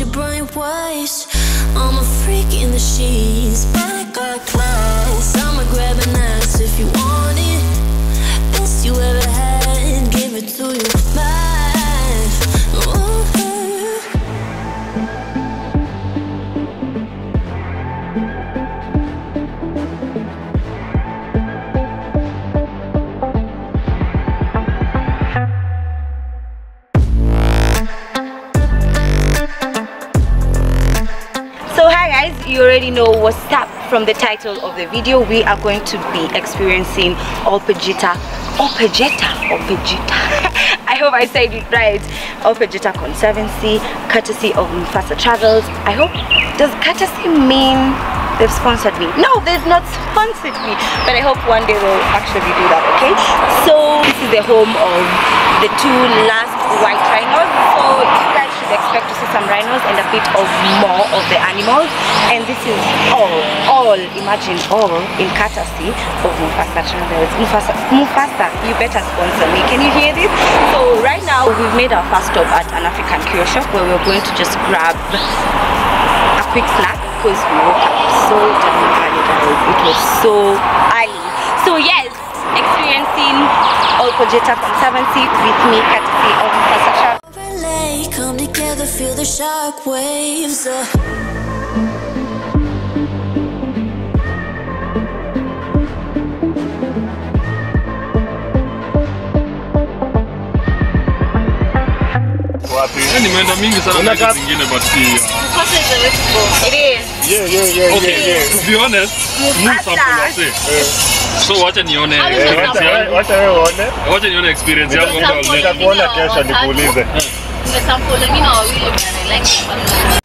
your brain waves I'm a freak in the sheets, but I got class the title of the video. We are going to be experiencing Olpejita, Olpejeta, Olpejita. I hope I said it right. Olpejita Conservancy, courtesy of Mufasa Travels. I hope, does courtesy mean they've sponsored me? No, they've not sponsored me, but I hope one day they'll actually do that, okay? So this is the home of the two last white rhinos. So expect to see some rhinos and a bit of more of the animals. And this is all, all, imagine all in courtesy of Mufasa Travels. Mufasa, Mufasa, you better sponsor me. Can you hear this? So right now we've made our first stop at an African curio shop where we're going to just grab a quick snack because we woke up so damn early guys. It was so early. So yes, experiencing all Olpejeta Conservancy with me courtesy of Mufasa Travels. Feel the shock waves. Uh. Wapi? nimeenda mingi sana Una zingine but si Mufasa is the way to go. It is. Yeah, yeah, yeah, okay yeah, yeah. to be honest mu sample so wacha nione experience yangu wacha wewe uone. wacha nione experience yangu Nitakuona kesho nikuulize. kena campur lagi no, really man, I like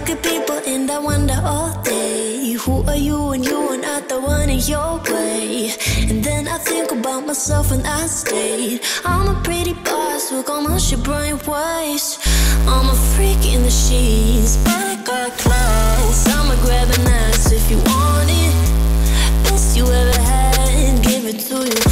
look at people and I wonder all day Who are you and you are not the one in your way? And then I think about myself and I stayed I'm a pretty boss with almost your brain waves I'm a freak in the sheets, but I got class I'ma grab an ass if you want it. Best you ever had, give it to you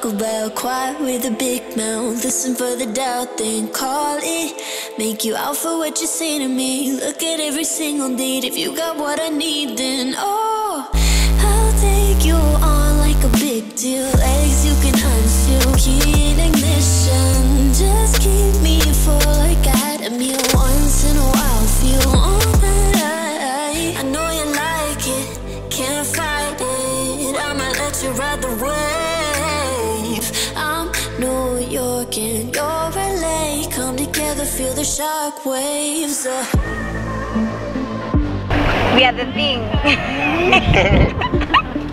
talk about. Quiet with a big mouth. Listen for the doubt, then call it. Make you out for what you say to me. Look at every single date. If you got what I need, then oh, I'll take you on like a big deal. Shock waves. Uh. We are the thing.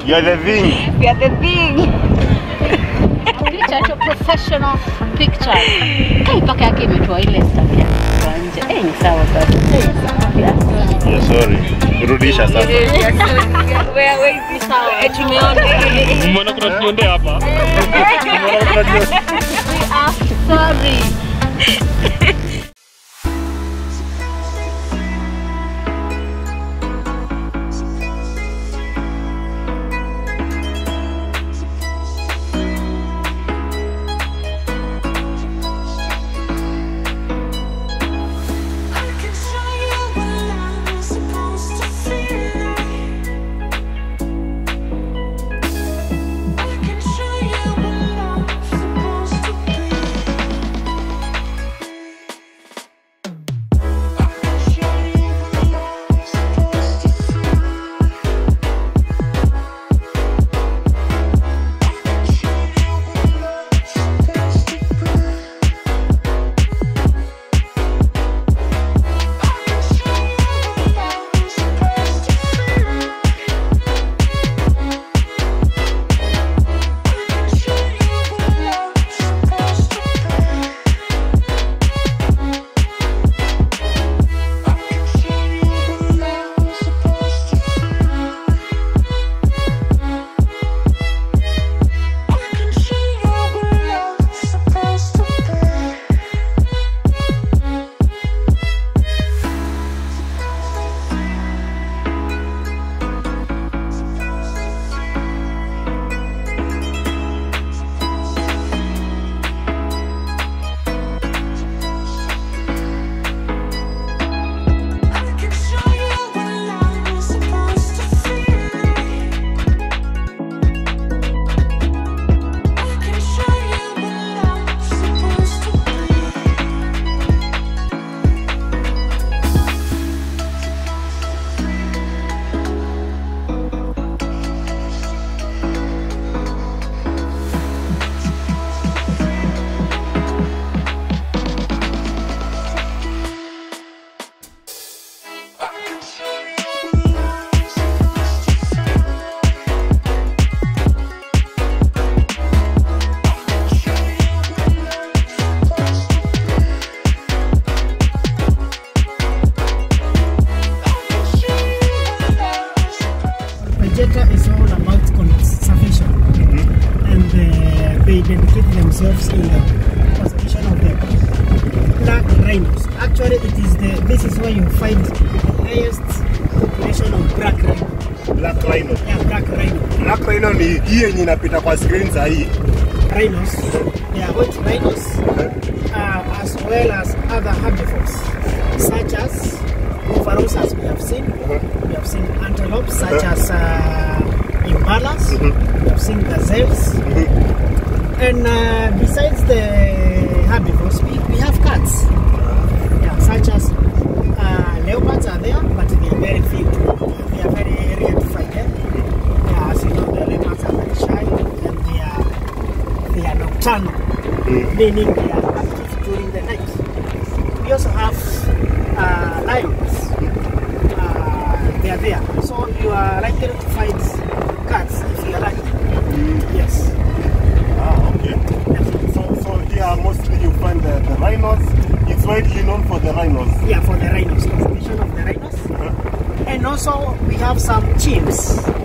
you are the thing. We are the thing. professional picture. Hey, paka yake imetoa ile stuff ya nje. Eh, ni sawa basi. Eh. Yeah, sorry. Rudisha sasa. Where, where is this? Eh, tumeona. Mbona kuna tuonde hapa? Sorry. Supposed is all about conservation and uh, they dedicate themselves in the conservation of the black rhinos. Actually, it is the this is where you find the highest population of black rhino. Black Rhino. Yeah, black rhino. Black Rhino ni hii yenye inapita kwa screen saa hii. Rhinos, they are white rhinos, uh, as well as other herbivores such as buffaloes, as we have seen. We have seen antelopes such as uh, impalas. We have seen gazelles. And uh, besides the herbivores, we, we have cats. Yeah, such as uh, leopards are there, but they are very few. They are very area to find them. Yeah, as you know, the leopards are very shy and they are they are nocturnal, meaning they are active during the night. We also have uh, lions. Uh, they are there, so you are likely to find cats if you lucky. Yes. Ah, okay. So, so here mostly you find the, the rhinos. It's widely known for the rhinos. Yeah, for the rhinos, conservation of the rhinos. And also we have some chimps.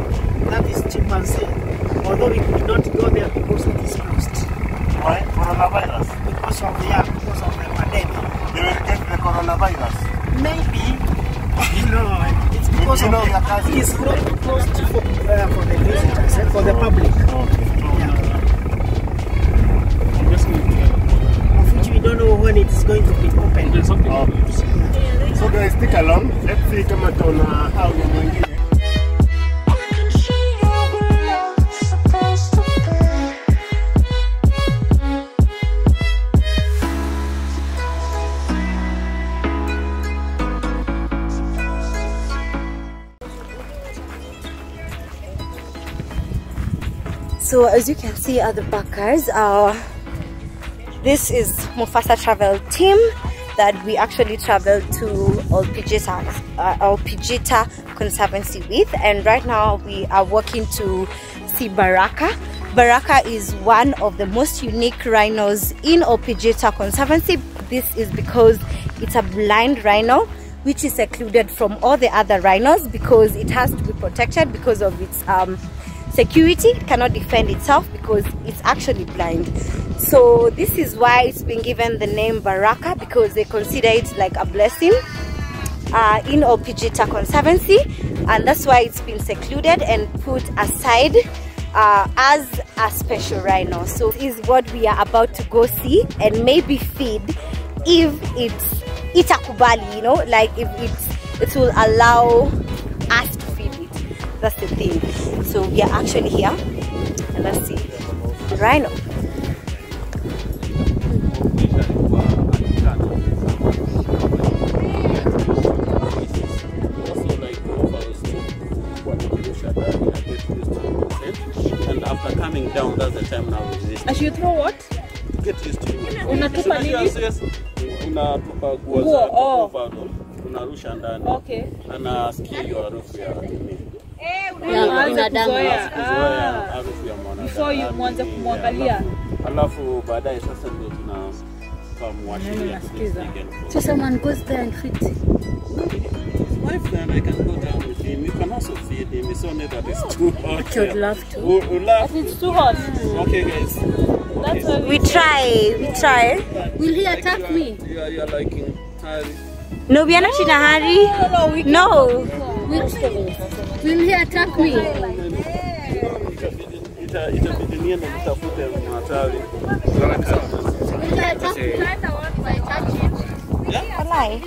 So as you can see at the back uh, this is Mufasa travel team that we actually traveled to Olpijita, uh, Olpijita Conservancy with and right now we are walking to see Baraka Baraka is one of the most unique rhinos in Opijeta Conservancy. This is because it's a blind rhino which is secluded from all the other rhinos because it has to be protected because of its um, security. Cannot defend itself because it's actually blind. So this is why it's been given the name Baraka because they consider it like a blessing uh, in Opijeta Conservancy and that's why it's been secluded and put aside uh, as a special rhino. So this is what we are about to go see and maybe feed if it's itakubali, you know, like if it it will allow us. That's the thing. So we are actually here and let's see the rhino. And after coming down, that's the time now resist. As you throw what? Get used to it. Unatupa nini? Yes, yes. Unatupa nguo Nguo, zako, oh. overall. unarusha ndani Okay. anasikia hiyo harufu ya nini Binadamu. Ah. ya mwanadamu. Before you mwanze kumwangalia. alafu- baadaye sasa ndio tuna nasikiza. So goes there and feeds it. My friend, I can go down with him. You can also feed him. It's only that it's too hot. I would love to. Would, would love. It's too hot. Okay, guys. That's why We try, we try. Will he attack me? You are, you are like in hurry. No, we are not in a hurry. No. Will, will he attack me? Itabidi- ita- Itabidi niende nitafute matawi. Will he attack me? Walai.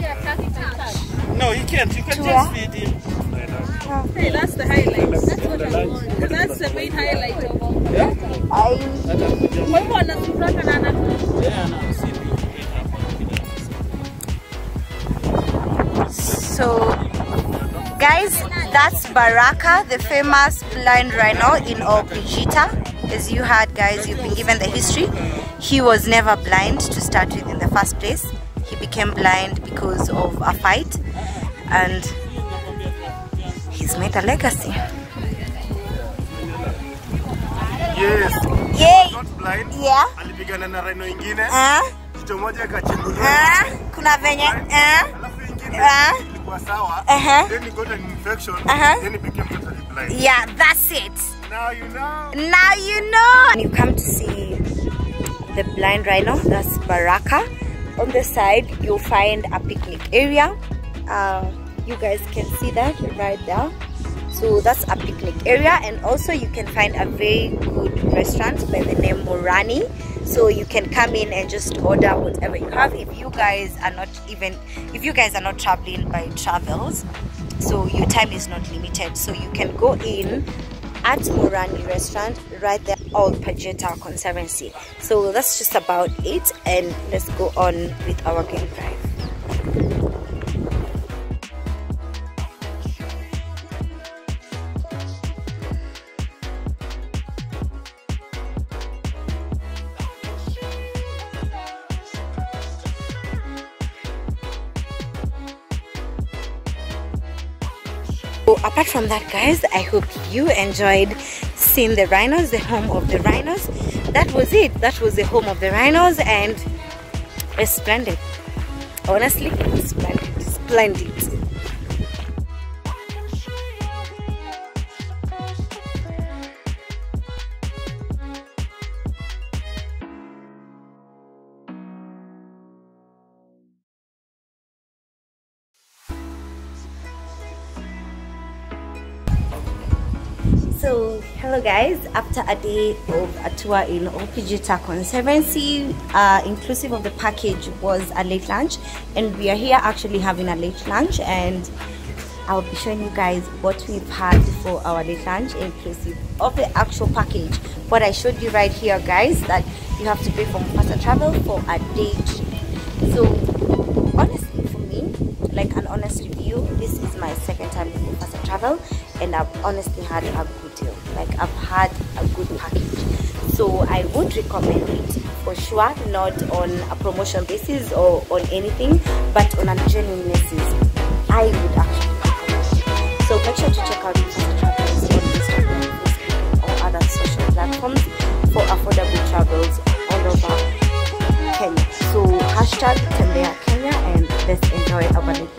No, you can't. You can just feed him. Hey, that's the highlight. That's what I want. That's the main highlight of all. I Kwa hivyo anazuraka na ana Yeah, no. So, guys, that's Baraka, the famous blind rhino in Opijita. As you heard, guys, you've been given the history. He was never blind to start with in the first place. He became blind because of a fight, and he's made a legacy. Yes, Yay! not blind. Yeah. Alipigana na rhino ingine, Uh, jicho moja ikachimbuliwa. uh, kuna venye uh, Alafu ingine Ah. Uh-huh. Then he got an infection. Uh-huh. Then he became totally blind. yeah, that's it. Now you know. Now you know. And You come to see the blind rhino, that's Baraka. On the side, you'll find a picnic area. Uh, you guys can see that right there. So that's a picnic area, and also you can find a very good restaurant by the name Morani. So you can come in and just order whatever you have. If you guys are not even, if you guys are not traveling by travels, so your time is not limited. So you can go in at Morani restaurant right there Olpejeta Conservancy. So that's just about it and let's go on with our game drive. So apart from that guys, I hope you enjoyed seeing the rhinos, the home of the rhinos. That was it. That was the home of the rhinos and it's splendid. Honestly, it's splendid. Splendid. So, hello guys. After a day of a tour in Opijita Conservancy, uh, inclusive of the package was a late lunch, and we are here actually having a late lunch, and I'll be showing you guys what we've had for our late lunch, inclusive of the actual package. What I showed you right here, guys, that you have to pay for Mufasa Travel for a day. So, like an honest review, this is my second time with Mufasa Travel, and I've honestly had a good deal. Like I've had a good package, so I would recommend it for sure. Not on a promotion basis or on anything, but on a genuine basis, I would actually recommend it. So make sure to check out Mufasa Travel on Instagram, or other social platforms. for affordable travels all over Kenya. So hashtag let's enjoy our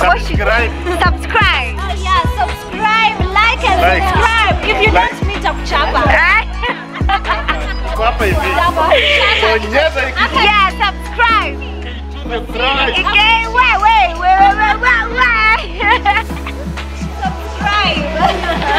Subscribe. Subscribe. Oh yeah, subscribe, like and Like. subscribe. If you Like. don't meet Akuchapa. Iko hapa hivi. Bonyeza hiki yeah, subscribe. subscribe. Okay, wait, wait, wait, wait, wait, wait, wait. subscribe.